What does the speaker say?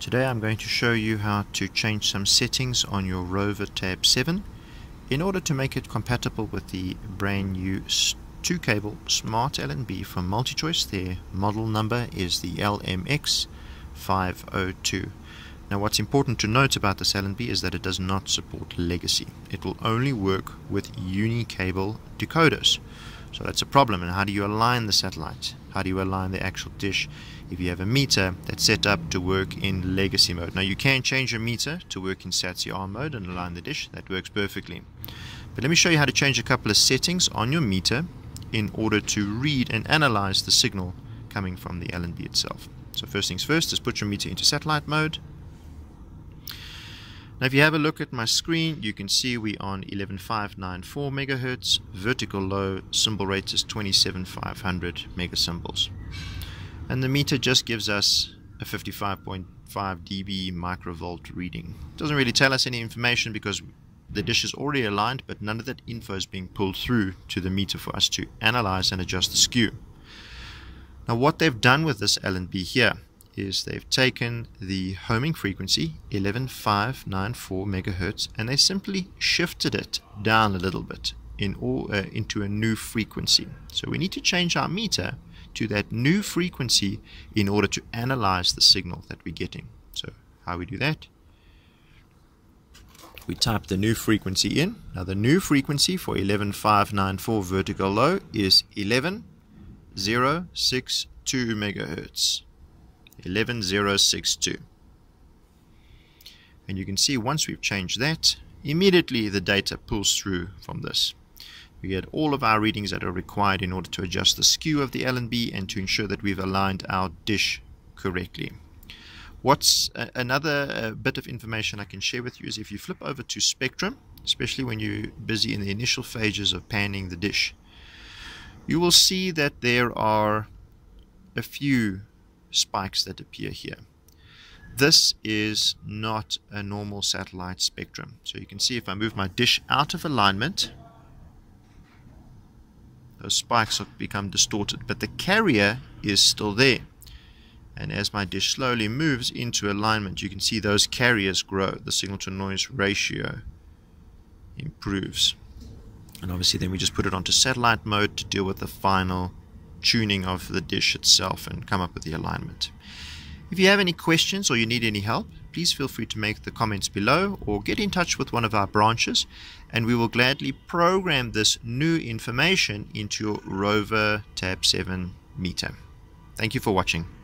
Today I'm going to show you how to change some settings on your Rover Tab 7 in order to make it compatible with the brand new 2 cable Smart LNB from MultiChoice. Their model number is the LMX502. Now what's important to note about this LNB is that it does not support legacy. It will only work with uni-cable decoders. So that's a problem. And how do you align the satellite? How do you align the actual dish if you have a meter that's set up to work in legacy mode? Now you can change your meter to work in SATCR mode and align the dish. That works perfectly. But let me show you how to change a couple of settings on your meter in order to read and analyze the signal coming from the LNB itself. So first things first is put your meter into satellite mode. Now if you have a look at my screen, you can see we are on 11594 megahertz, vertical low, symbol rate is 27500 megasymbols. And the meter just gives us a 55.5 dB microvolt reading. It Doesn't really tell us any information because the dish is already aligned, but none of that info is being pulled through to the meter for us to analyze and adjust the skew. Now what they've done with this LNB here is they've taken the homing frequency 11594 megahertz and they simply shifted it down a little bit in all, uh, into a new frequency. So we need to change our meter to that new frequency in order to analyze the signal that we're getting. So how we do that? We type the new frequency in. Now the new frequency for 11594 vertical low is 11062 megahertz. 11062. And you can see once we've changed that, immediately the data pulls through from this. We get all of our readings that are required in order to adjust the skew of the LNB and to ensure that we've aligned our dish correctly. What's uh, another uh, bit of information I can share with you is if you flip over to Spectrum, especially when you're busy in the initial phases of panning the dish, you will see that there are a few spikes that appear here. This is not a normal satellite spectrum. So you can see if I move my dish out of alignment, those spikes have become distorted, but the carrier is still there. And as my dish slowly moves into alignment, you can see those carriers grow. The signal to noise ratio improves. And obviously then we just put it onto satellite mode to deal with the final tuning of the dish itself and come up with the alignment. If you have any questions or you need any help, please feel free to make the comments below or get in touch with one of our branches and we will gladly program this new information into your Rover Tab 7 meter. Thank you for watching.